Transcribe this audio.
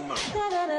too much.